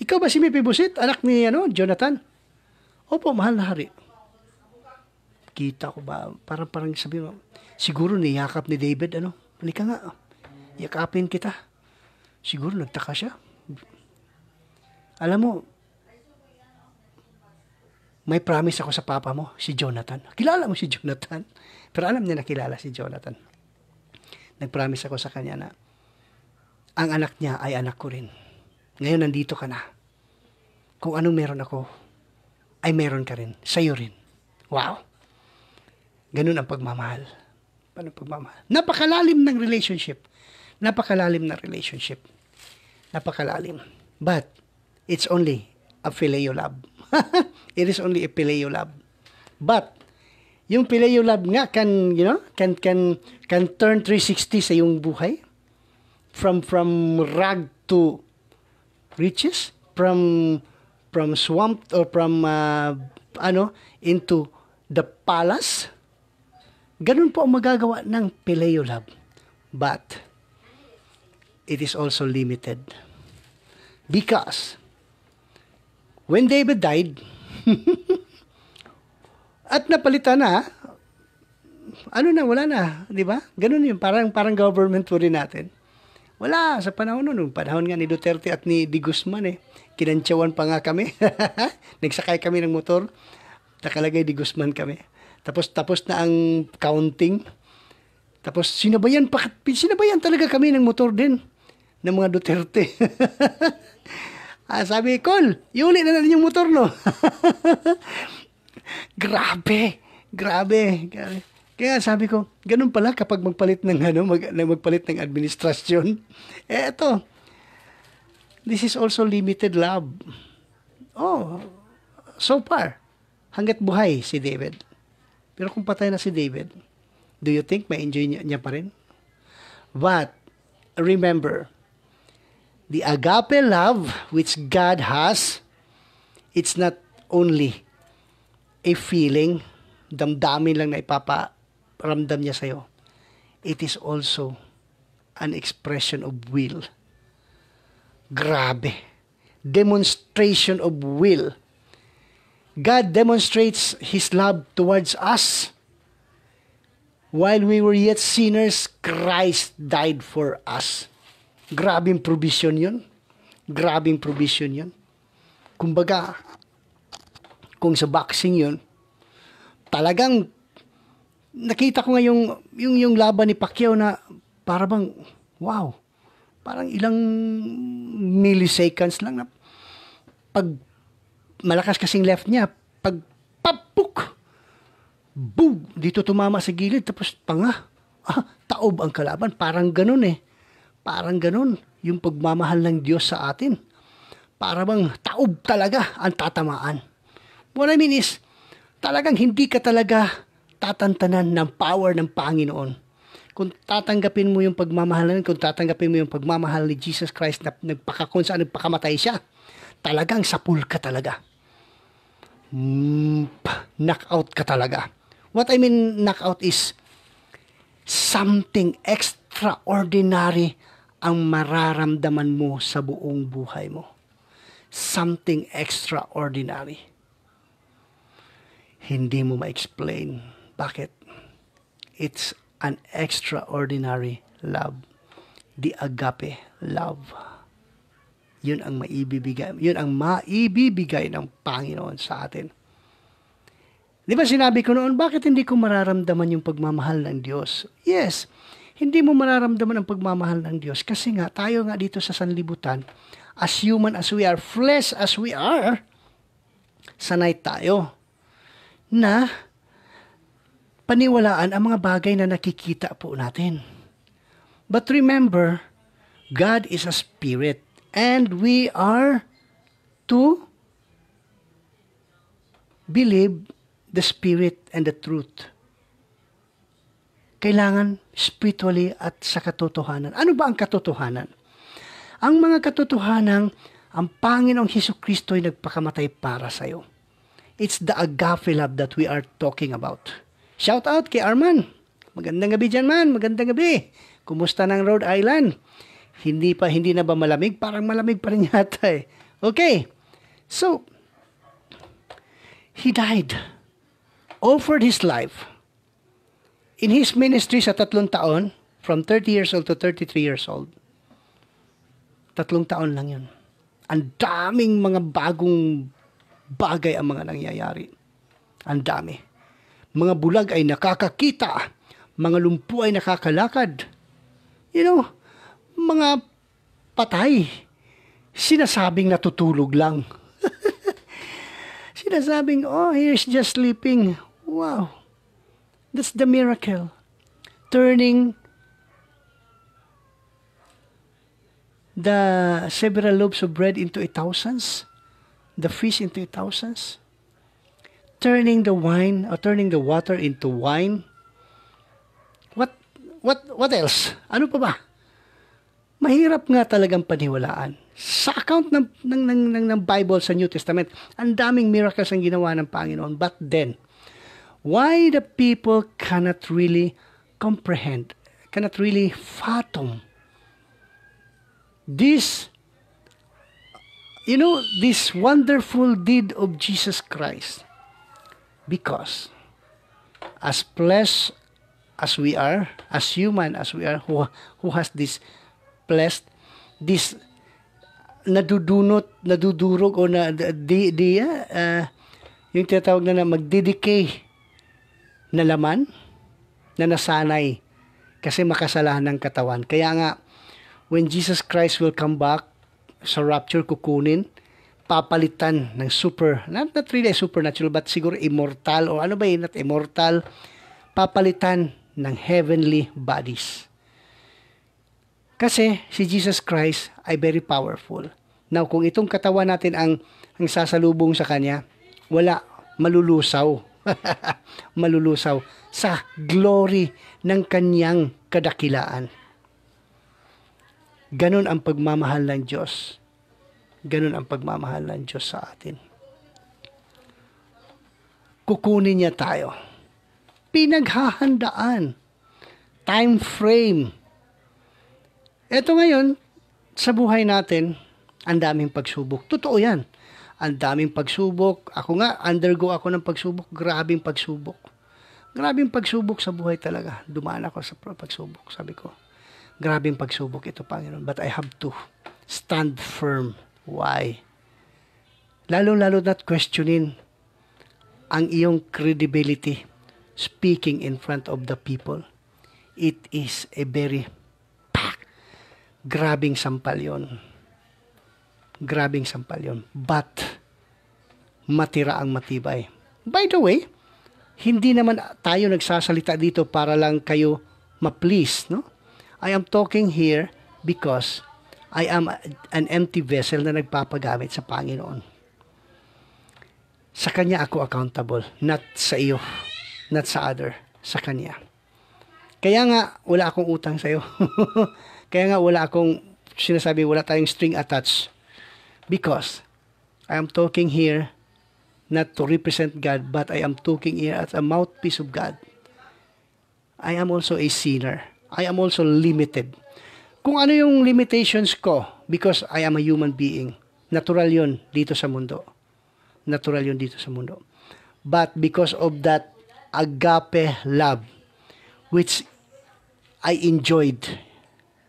Ikaw ba si Mephibosheth, anak ni ano, Jonathan? Opo, mahal na hari. Kita ko ba? Parang parang sabi mo, Siguro niyakap ni David, ano? Halika nga, yakapin kita. Siguro nagtaka siya. Alam mo, may promise ako sa papa mo, si Jonathan. Kilala mo si Jonathan. Pero alam niya na kilala si Jonathan. Nag-promise ako sa kanya na ang anak niya ay anak ko rin. Ngayon nandito ka na. Kung anong meron ako, ay meron ka rin. Sa'yo rin. Wow. Ganun ang pagmamahal. Paano pagmamahal? Napakalalim ng relationship. Napakalalim na relationship. Napakalalim. But, it's only a phileo love. it is only a phileo love. But, yung phileo love nga can, you know, can, can, can turn 360 sa yung buhay. From, from rag to riches. From, from swamp or from, uh, ano, into the palace Ganun po ang magagawa ng Pileo Love. But, it is also limited. Because, when David died, at napalitan na, ano na, wala na, di ba? Ganun yun, parang, parang government po natin. Wala, sa panahon nun, panahon nga ni Duterte at ni Di Guzman eh. Kinantsawan pa nga kami. Nagsakay kami ng motor, nakalagay Di Guzman kami. Tapos tapos na ang counting. Tapos sinabayan pa sinabayan talaga kami ng motor din ng mga Duterte. ah, sabi, Col, iuli na natin yung motor, no? grabe, grabe, grabe. Kaya sabi ko, ganun pala kapag magpalit ng ano, mag, magpalit ng administrasyon. Eh, eto, this is also limited love. Oh, so far, hanggat buhay si David. Pero kung patay na si David, do you think may enjoy niya, niya pa rin? But, remember, the agape love which God has, it's not only a feeling, damdamin lang na ipaparamdam niya sa'yo. It is also an expression of will. Grabe. Demonstration of will God demonstrates His love towards us. While we were yet sinners, Christ died for us. Grabing provision yun. Grabing provision yun. Kumbaga, kung sa boxing yun, talagang nakita ko nga yung, yung, yung laban ni Pacquiao na para bang, wow, parang ilang milliseconds lang na pag malakas kasing left niya. Pag papuk, boom, dito tumama sa gilid, tapos panga. Ah, taob ang kalaban. Parang ganun eh. Parang ganun yung pagmamahal ng Diyos sa atin. Para bang taob talaga ang tatamaan. What I mean is, talagang hindi ka talaga tatantanan ng power ng Panginoon. Kung tatanggapin mo yung pagmamahal kung tatanggapin mo yung pagmamahal ni Jesus Christ na nagpaka, kung saan nagpakamatay siya, talagang sapul ka talaga mm, knockout ka talaga. What I mean knockout is something extraordinary ang mararamdaman mo sa buong buhay mo. Something extraordinary. Hindi mo ma-explain. Bakit? It's an extraordinary love. The agape love. Yun ang maibibigay, yun ang maibibigay ng Panginoon sa atin. Di ba sinabi ko noon, bakit hindi ko mararamdaman yung pagmamahal ng Diyos? Yes, hindi mo mararamdaman ang pagmamahal ng Diyos kasi nga tayo nga dito sa sanlibutan, as human as we are, flesh as we are, sanay tayo na paniwalaan ang mga bagay na nakikita po natin. But remember, God is a spirit and we are to believe the Spirit and the truth. Kailangan spiritually at sa katotohanan. Ano ba ang katotohanan? Ang mga katotohanan, ang Panginoong Heso Kristo ay nagpakamatay para sa iyo. It's the agape love that we are talking about. Shout out kay Arman. Magandang gabi dyan man. Magandang gabi. Kumusta ng Rhode Island? Hindi pa, hindi na ba malamig? Parang malamig pa rin yata eh. Okay. So, he died. Offered his life. In his ministry sa tatlong taon, from 30 years old to 33 years old, tatlong taon lang yun. Ang daming mga bagong bagay ang mga nangyayari. Ang dami. Mga bulag ay nakakakita. Mga lumpu ay nakakalakad. You know, mga patay. Sinasabing natutulog lang. Sinasabing, oh, he's just sleeping. Wow. That's the miracle. Turning the several loaves of bread into a thousands, the fish into a thousands, turning the wine or turning the water into wine. What what what else? Ano pa ba? Mahirap nga talagang paniwalaan. Sa account ng, ng, ng, ng, ng Bible sa New Testament, ang daming miracles ang ginawa ng Panginoon. But then, why the people cannot really comprehend, cannot really fathom this you know this wonderful deed of Jesus Christ? Because as flesh as we are as human as we are who who has this blessed this nadudunot nadudurog o na di, di uh, yung tinatawag na na magdedicay na laman na nasanay kasi makasalahan ng katawan kaya nga when Jesus Christ will come back sa rapture kukunin, papalitan ng super, not, not really supernatural, but siguro immortal, o ano ba yun, not immortal, papalitan ng heavenly bodies. Kasi si Jesus Christ ay very powerful. Now, kung itong katawan natin ang, ang sasalubong sa Kanya, wala, malulusaw. malulusaw sa glory ng Kanyang kadakilaan. Ganon ang pagmamahal ng Diyos. Ganon ang pagmamahal ng Diyos sa atin. Kukunin niya tayo. Pinaghahandaan. Time frame. Ito ngayon, sa buhay natin, ang daming pagsubok. Totoo yan. Ang daming pagsubok. Ako nga, undergo ako ng pagsubok. Grabing pagsubok. Grabing pagsubok sa buhay talaga. Dumaan ako sa pagsubok, sabi ko Grabing pagsubok ito, Panginoon. But I have to stand firm. Why? Lalo-lalo not questioning ang iyong credibility speaking in front of the people. It is a very pak, grabing sampal yon. Grabing sampal yon. But, matira ang matibay. By the way, hindi naman tayo nagsasalita dito para lang kayo ma-please, no? I am talking here because I am an empty vessel na nagpapagamit sa Panginoon. Sa Kanya ako accountable, not sa iyo, not sa other, sa Kanya. Kaya nga, wala akong utang sa iyo. Kaya nga, wala akong, sinasabi, wala tayong string attached. Because, I am talking here not to represent God, but I am talking here as a mouthpiece of God. I am also a sinner. I am also limited. Kung ano yung limitations ko, because I am a human being, natural yun dito sa mundo. Natural yun dito sa mundo. But because of that agape love, which I enjoyed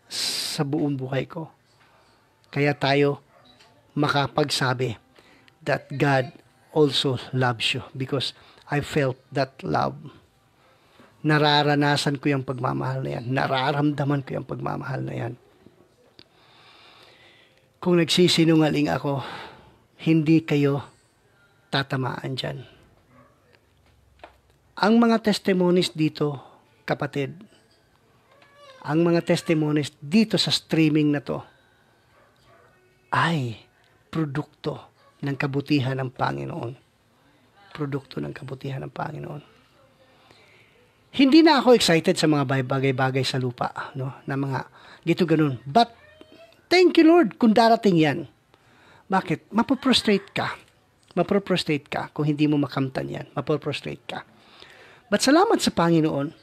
sa buong buhay ko, kaya tayo makapagsabi that God also loves you because I felt that love nararanasan ko yung pagmamahal na yan. Nararamdaman ko yung pagmamahal na yan. Kung nagsisinungaling ako, hindi kayo tatamaan dyan. Ang mga testimonies dito, kapatid, ang mga testimonies dito sa streaming na to, ay produkto ng kabutihan ng Panginoon. Produkto ng kabutihan ng Panginoon hindi na ako excited sa mga bagay-bagay sa lupa, no? Na mga dito ganun. But thank you Lord kung darating 'yan. Bakit? Mapoprostrate ka. Mapoprostrate ka kung hindi mo makamtan 'yan. Mapoprostrate ka. But salamat sa Panginoon,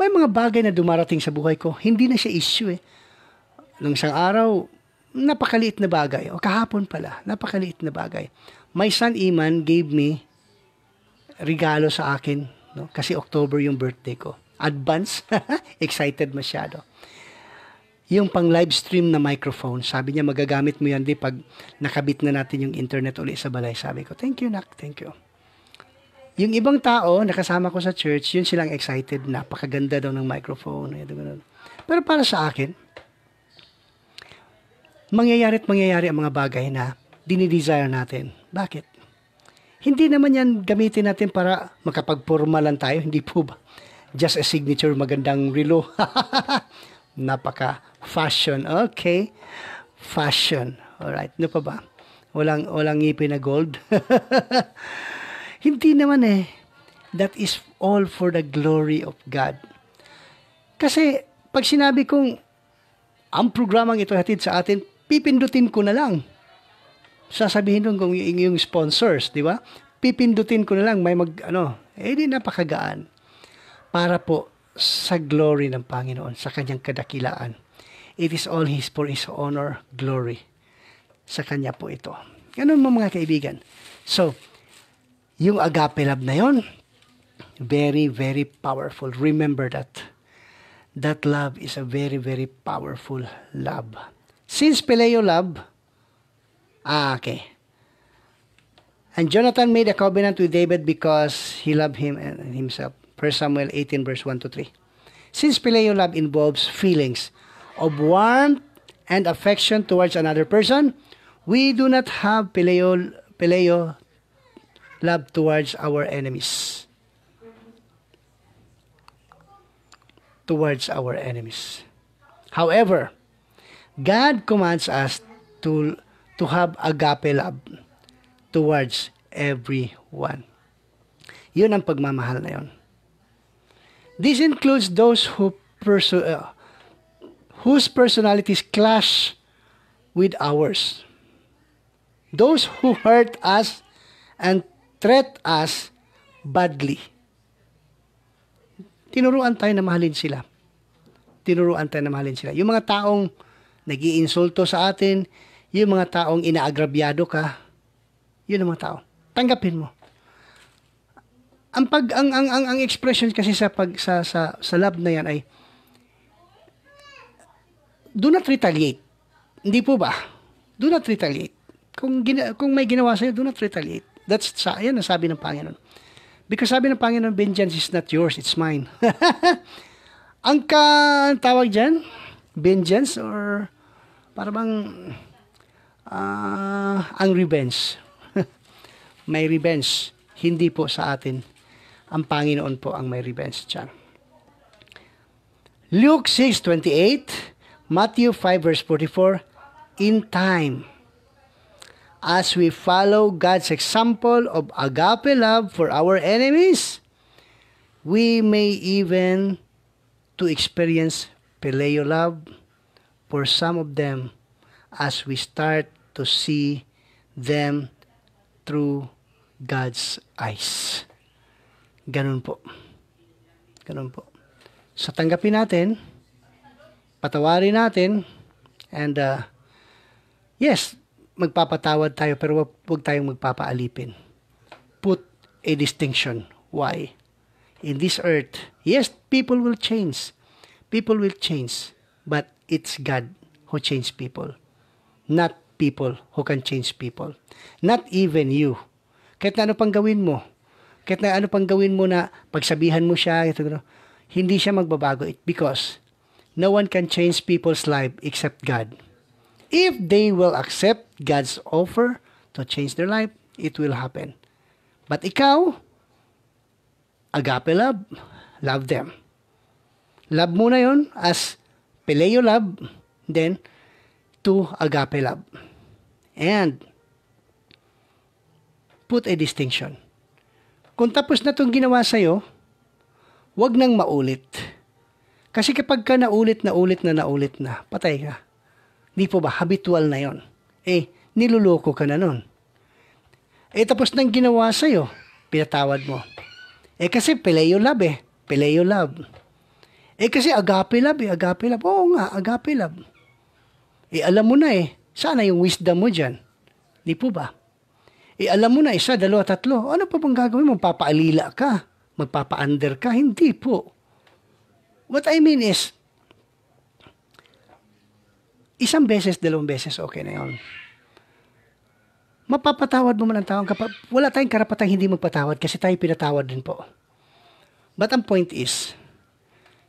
may mga bagay na dumarating sa buhay ko, hindi na siya issue eh. Nung isang araw, napakaliit na bagay. O kahapon pala, napakaliit na bagay. My son Iman gave me regalo sa akin No? Kasi October yung birthday ko. Advance. Excited masyado. Yung pang live stream na microphone, sabi niya magagamit mo yan di pag nakabit na natin yung internet uli sa balay. Sabi ko, thank you, Nak. Thank you. Yung ibang tao, nakasama ko sa church, yun silang excited. Napakaganda daw ng microphone. Pero para sa akin, mangyayari at mangyayari ang mga bagay na dinidesire natin. Bakit? Hindi naman yan gamitin natin para makapagporma lang tayo. Hindi po ba? Just a signature, magandang relo. Napaka fashion. Okay. Fashion. Alright. Ano pa ba? Walang, walang ngipin na gold. Hindi naman eh. That is all for the glory of God. Kasi, pag sinabi kong ang programang ito hatid sa atin, pipindutin ko na lang. Sasabihin nun kung yung, yung sponsors, di ba? Pipindutin ko na lang, may mag, ano, eh di napakagaan. Para po sa glory ng Panginoon, sa kanyang kadakilaan. It is all His for His honor, glory. Sa Kanya po ito. Ganun mo mga kaibigan. So, yung agape love na yon, very, very powerful. Remember that. That love is a very, very powerful love. Since Peleo love, ah, okay. And Jonathan made a covenant with David because he loved him and himself. 1 Samuel 18 verse 1 to 3. Since Phileo love involves feelings of warmth and affection towards another person, we do not have Phileo, Phileo love towards our enemies. Towards our enemies. However, God commands us to to have agape love towards everyone. Yun ang pagmamahal na yun. This includes those who perso- uh, whose personalities clash with ours. Those who hurt us and treat us badly. Tinuruan tayo na mahalin sila. Tinuruan tayo na mahalin sila. Yung mga taong nag iinsulto sa atin, yung mga taong inaagrabyado ka, yun ang mga tao. Tanggapin mo ang pag ang ang ang, ang expression kasi sa pag sa sa sa love na yan ay do not retaliate. Hindi po ba? Do not retaliate. Kung gina, kung may ginawa sa iyo, do not retaliate. That's sa yan ang sabi ng Panginoon. Because sabi ng Panginoon, vengeance is not yours, it's mine. ang ka tawag diyan, vengeance or para bang uh, ang revenge. may revenge, hindi po sa atin ang Panginoon po ang may revenge dyan. Luke 6.28, Matthew 5 verse 44, In time, as we follow God's example of agape love for our enemies, we may even to experience Peleo love for some of them as we start to see them through God's eyes. Ganun po. Ganun po. So tanggapin natin, patawarin natin, and uh, yes, magpapatawad tayo pero wag, wag tayong magpapaalipin. Put a distinction. Why? In this earth, yes, people will change. People will change. But it's God who change people. Not people who can change people. Not even you. Kahit na ano pang gawin mo, kahit na ano pang gawin mo na pagsabihan mo siya, ito, ito, hindi siya magbabago it because no one can change people's life except God. If they will accept God's offer to change their life, it will happen. But ikaw, agape love, love them. Love mo na yon as Peleo love, then to agape love. And put a distinction. Kung tapos na itong ginawa sa'yo, wag nang maulit. Kasi kapag ka naulit na ulit na naulit na, patay ka. Di po ba? Habitual na yon. Eh, niluloko ka na nun. Eh, tapos nang ginawa sa'yo, pinatawad mo. Eh, kasi Peleo love eh. Peleo love. Eh, kasi agape love eh. Agape love. Oo nga, agape love. Eh, alam mo na eh. Sana yung wisdom mo dyan. Di po ba? Eh alam mo na isa, dalawa, tatlo. Ano pa bang gagawin? Magpapaalila ka? Magpapa-under ka? Hindi po. What I mean is, isang beses, dalawang beses, okay na yun. Mapapatawad mo man ang tao. Wala tayong karapatang hindi magpatawad kasi tayo pinatawad din po. But ang point is,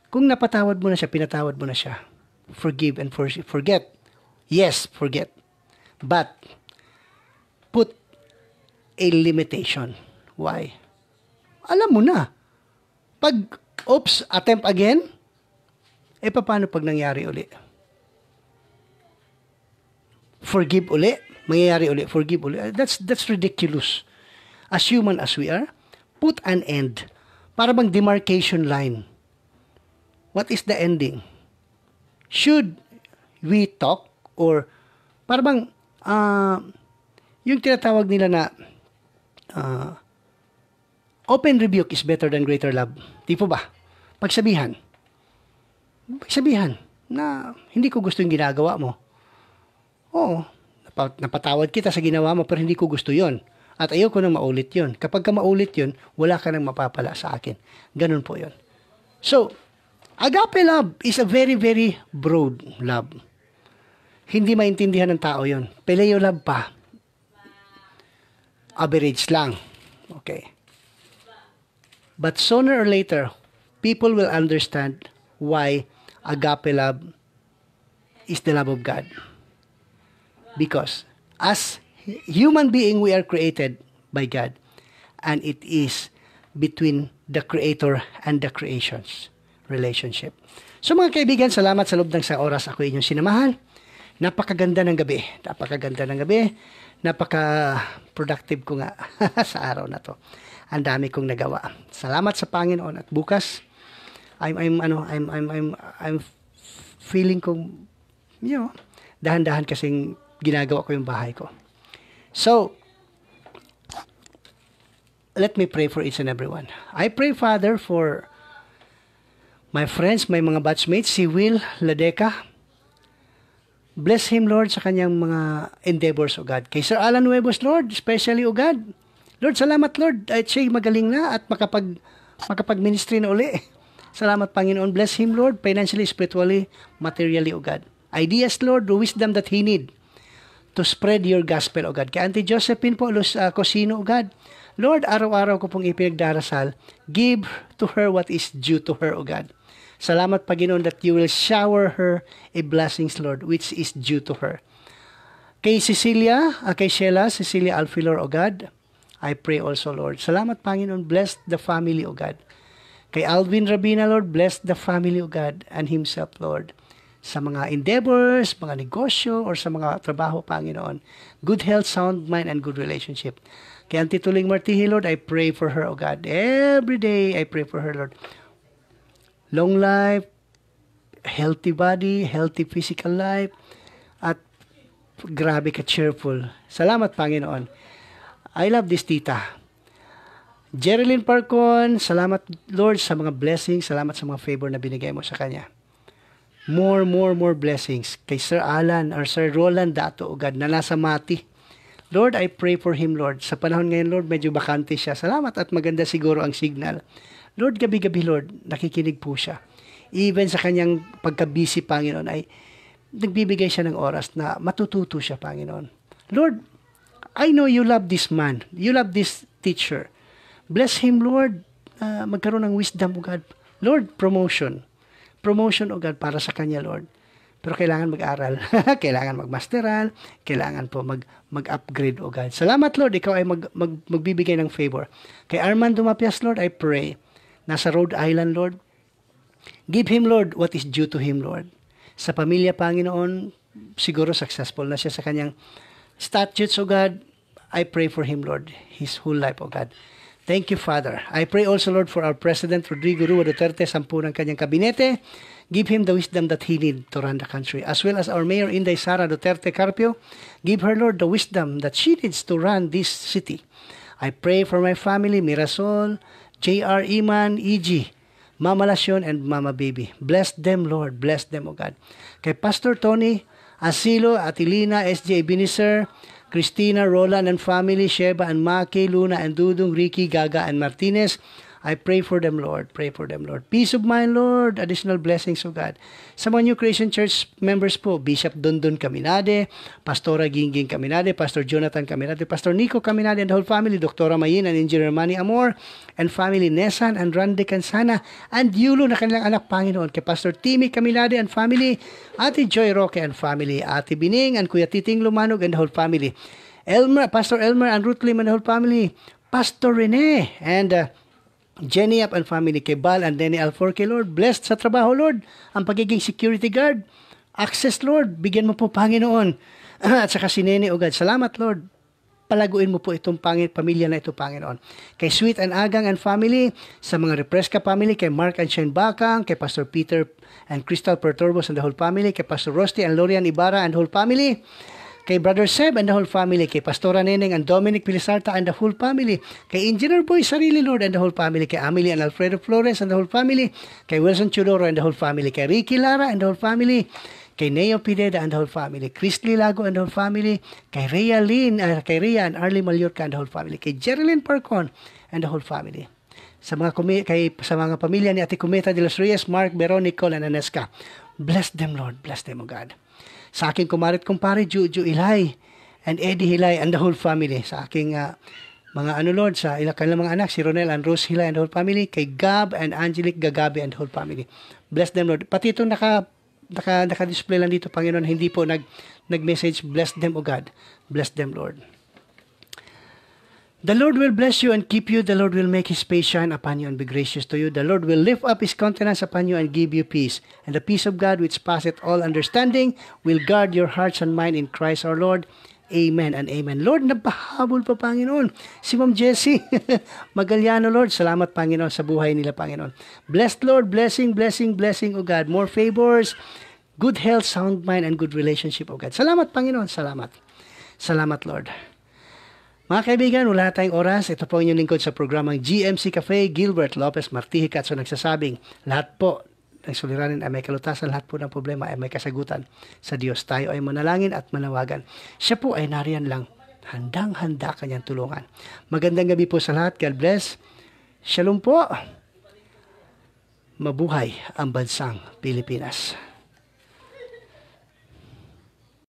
kung napatawad mo na siya, pinatawad mo na siya. Forgive and for, forget. Yes, forget. But, put a limitation. Why? Alam mo na. Pag, oops, attempt again, eh paano pag nangyari uli? Forgive uli? Mangyayari uli? Forgive uli? That's, that's ridiculous. As human as we are, put an end. Para bang demarcation line. What is the ending? Should we talk or para bang uh, yung tinatawag nila na uh, open rebuke is better than greater love. Di po ba? Pagsabihan. Pagsabihan na hindi ko gusto yung ginagawa mo. Oo, napatawad kita sa ginawa mo pero hindi ko gusto yon At ayaw ko nang maulit yon Kapag ka maulit yon wala ka nang mapapala sa akin. Ganun po yon So, agape love is a very, very broad love. Hindi maintindihan ng tao yon Peleo love pa. Average lang. Okay. But sooner or later, people will understand why agape love is the love of God. Because as human being, we are created by God. And it is between the Creator and the creations relationship. So mga kaibigan, salamat sa loob ng sa oras ako inyong sinamahan. Napakaganda ng gabi. Napakaganda ng gabi. Napaka-productive ko nga sa araw na to ang dami kong nagawa. Salamat sa Panginoon at bukas I'm I'm ano I'm I'm I'm I'm feeling kong you know, dahan-dahan kasing ginagawa ko yung bahay ko. So, let me pray for each and everyone. I pray, Father, for my friends, my mga batchmates, si Will Ladeca. Bless him, Lord, sa kanyang mga endeavors, O God. Kay Sir Alan Nuevos, Lord, especially, O God, Lord, salamat Lord at siya'y magaling na at makapag, makapag-ministry na uli. Salamat Panginoon. Bless him Lord, financially, spiritually, materially, O God. Ideas Lord, the wisdom that he need to spread your gospel, O God. Kay Auntie Josephine po, Luz uh, Cosino, O God. Lord, araw-araw ko pong ipinagdarasal, give to her what is due to her, O God. Salamat Panginoon that you will shower her a blessings, Lord, which is due to her. Kay Cecilia, uh, kay Sheila, Cecilia Alfilor, O God, I pray also, Lord. Salamat, Panginoon. Bless the family, O God. Kay Alvin Rabina, Lord, bless the family, O God, and himself, Lord. Sa mga endeavors, mga negosyo, or sa mga trabaho, Panginoon. Good health, sound mind, and good relationship. Kay Auntie Tuling Martihi, Lord, I pray for her, O God. Every day, I pray for her, Lord. Long life, healthy body, healthy physical life, at grabe ka cheerful. Salamat, Panginoon. I love this tita. Jerilyn Parcon, salamat Lord sa mga blessings, salamat sa mga favor na binigay mo sa kanya. More, more, more blessings kay Sir Alan or Sir Roland Dato o God na nasa Mati. Lord, I pray for him, Lord. Sa panahon ngayon, Lord, medyo bakante siya. Salamat at maganda siguro ang signal. Lord, gabi-gabi, Lord, nakikinig po siya. Even sa kanyang pagka-busy, Panginoon, ay nagbibigay siya ng oras na matututo siya, Panginoon. Lord, I know you love this man. You love this teacher. Bless him, Lord. Uh, magkaroon ng wisdom, O God. Lord, promotion. Promotion, O God, para sa kanya, Lord. Pero kailangan mag-aral. kailangan magmasteral. Kailangan po mag, mag-upgrade, O God. Salamat, Lord. Ikaw ay mag, mag, magbibigay ng favor. Kay Armando Mapias, Lord, I pray. Nasa Rhode Island, Lord. Give him, Lord, what is due to him, Lord. Sa pamilya, Panginoon, siguro successful na siya sa kanyang statutes, O God, I pray for him, Lord, his whole life, O God. Thank you, Father. I pray also, Lord, for our President Rodrigo Rua Duterte, sampu ng kanyang kabinete. Give him the wisdom that he need to run the country. As well as our Mayor Inday Sara Duterte Carpio, give her, Lord, the wisdom that she needs to run this city. I pray for my family, Mirasol, J.R. Iman, E.G., Mama Lasyon, and Mama Baby. Bless them, Lord. Bless them, O God. Kay Pastor Tony, Asilo, Atilina, S.J. Biniser, Christina, Roland and family, Sheba and Maki, Luna and Dudung, Ricky, Gaga and Martinez, I pray for them, Lord. Pray for them, Lord. Peace of mind, Lord. Additional blessings, O God. Sa mga New Creation Church members po, Bishop Dundun Caminade, Pastora Gingging Caminade, Pastor Jonathan Caminade, Pastor Nico Caminade and the whole family, Dr. Mayin and Engineer Manny Amor, and family Nesan and Randy Cansana, and Yulo na kanilang anak, Panginoon, kay Pastor Timmy Caminade and family, Ate Joy Roque and family, Ate Bining and Kuya Titing Lumanog and the whole family, Elmer, Pastor Elmer and Ruth Lim and the whole family, Pastor Rene and uh, Jenny Up and family kay Bal and Denny Alforque, Lord. Blessed sa trabaho, Lord. Ang pagiging security guard. Access, Lord. Bigyan mo po, Panginoon. At saka si Nene Ugad. Salamat, Lord. Palaguin mo po itong pangit, pamilya na ito, Panginoon. Kay Sweet and Agang and family, sa mga Represca family, kay Mark and Shane Bakang, kay Pastor Peter and Crystal Perturbos and the whole family, kay Pastor Rusty and Lorian Ibarra and whole family, kay Brother Seb and the whole family, kay Pastora Neneng and Dominic Pilisarta and the whole family, kay Engineer Boy Sarili Lord and the whole family, kay Amelie and Alfredo Flores and the whole family, kay Wilson Chudoro and the whole family, kay Ricky Lara and the whole family, kay Neo Pineda and the whole family, Chris Lilago and the whole family, kay Rhea Lynn, uh, kay Rhea and Arlie Mallorca and the whole family, kay Jerilyn Parcon and the whole family sa mga kumi- kay sa mga pamilya ni Ate Kumeta de los Reyes, Mark, Veronica, and Aneska. Bless them, Lord. Bless them, O God sa aking kumarit kumpare Juju Ilay and Eddie Hilay and the whole family. Sa aking uh, mga ano Lord sa ilang kanilang mga anak si Ronel and Rose Hilay and the whole family kay Gab and Angelic Gagabi and the whole family. Bless them Lord. Pati itong naka naka naka-display lang dito Panginoon hindi po nag nag-message. Bless them O God. Bless them Lord The Lord will bless you and keep you. The Lord will make His face shine upon you and be gracious to you. The Lord will lift up His countenance upon you and give you peace. And the peace of God, which passeth all understanding, will guard your hearts and mind in Christ our Lord. Amen and amen. Lord, napahabol pa, Panginoon. Si Ma'am Jessie, Magaliano, Lord. Salamat, Panginoon, sa buhay nila, Panginoon. Blessed, Lord. Blessing, blessing, blessing, O God. More favors, good health, sound mind, and good relationship, O God. Salamat, Panginoon. Salamat. Salamat, Lord. Mga kaibigan, wala tayong oras. Ito po ang inyong lingkod sa programang GMC Cafe. Gilbert Lopez Martí Hicatso nagsasabing, lahat po ng suliranin ay may kalutasan, lahat po ng problema ay may kasagutan sa Diyos. Tayo ay manalangin at manawagan. Siya po ay nariyan lang. Handang-handa kanyang tulungan. Magandang gabi po sa lahat. God bless. Shalom po. Mabuhay ang bansang Pilipinas.